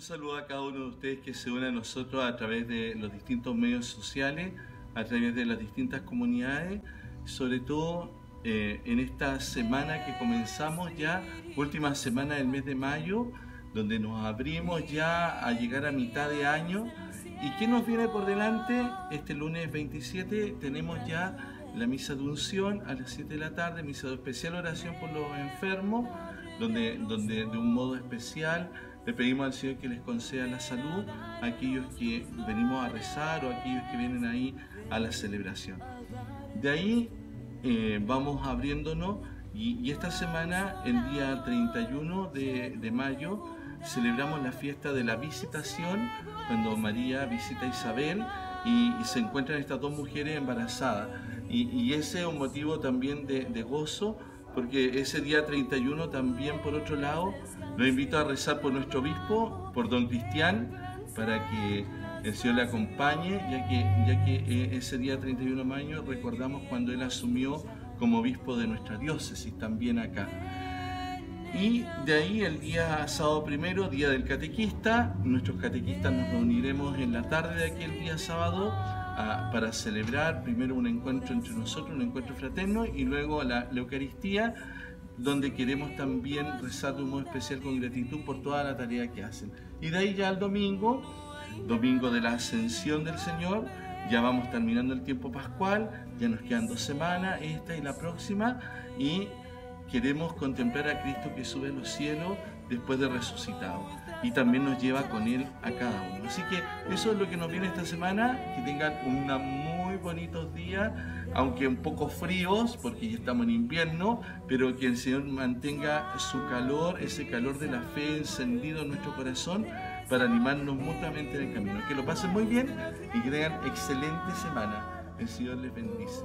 saludo a cada uno de ustedes que se une a nosotros a través de los distintos medios sociales, a través de las distintas comunidades, sobre todo eh, en esta semana que comenzamos ya, última semana del mes de mayo, donde nos abrimos ya a llegar a mitad de año. ¿Y qué nos viene por delante? Este lunes 27 tenemos ya la misa de unción a las 7 de la tarde, misa de especial oración por los enfermos, donde, donde de un modo especial le pedimos al Señor que les conceda la salud a aquellos que venimos a rezar o a aquellos que vienen ahí a la celebración. De ahí eh, vamos abriéndonos y, esta semana, el día 31 de, de, mayo, celebramos la fiesta de la visitación, cuando María visita a Isabel y, se encuentran estas dos mujeres embarazadas. Y, ese es un motivo también de, de gozo, porque ese día 31 también, por otro lado, lo invito a rezar por nuestro obispo, por don Cristian, para que el Señor le acompañe, ya que, ya que eh, ese día 31 de mayo recordamos cuando él asumió como obispo de nuestra diócesis, también acá. Y de ahí el día sábado primero, día del catequista, nuestros catequistas nos reuniremos en la tarde de aquel día sábado para celebrar primero un encuentro entre nosotros, un encuentro fraterno, y luego la, la Eucaristía donde queremos también rezar de un modo especial con gratitud por toda la tarea que hacen. Y de ahí ya al domingo, domingo de la ascensión del Señor, ya vamos terminando el tiempo pascual, ya nos quedan dos semanas, esta y la próxima, y queremos contemplar a Cristo que sube a los cielos después de resucitado y también nos lleva con Él a cada uno. Así que eso es lo que nos viene esta semana, que tengan unos muy bonitos días, aunque un poco fríos, porque ya estamos en invierno, pero que el Señor mantenga su calor, ese calor de la fe encendido en nuestro corazón para animarnos mutuamente en el camino. Que lo pasen muy bien y que tengan excelente semana. El Señor les bendice.